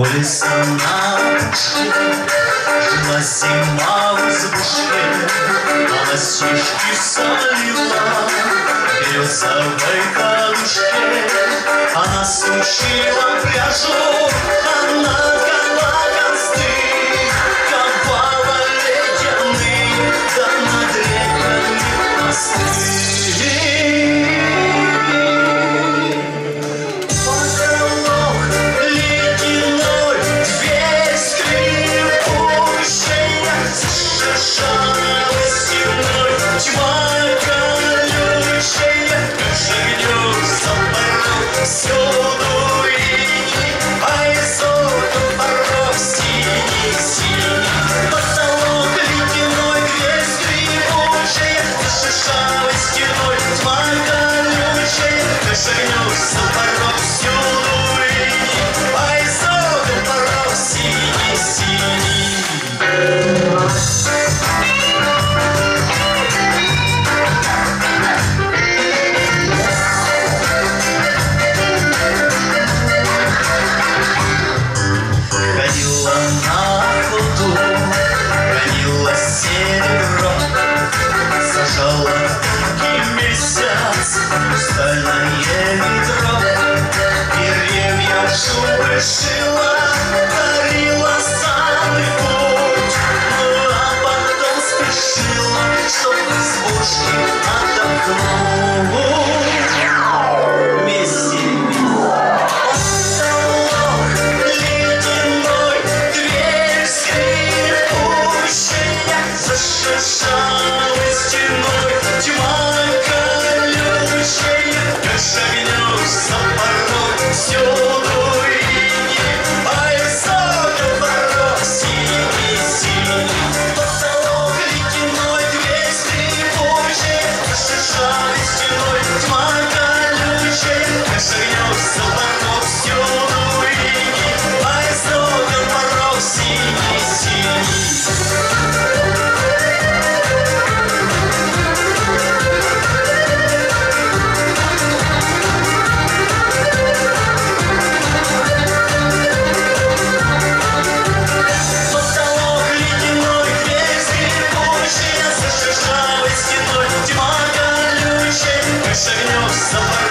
По лесам жила зима в избушке, Она сушки солила березовой кадушке. Она сушила пляжу, она Стальные ветров Деревьям зубы сила Дарила самый путь Ну а потом спешила Чтоб из бушки отдохнуть Вместе Зашишала стеной тьма second. огнем собой.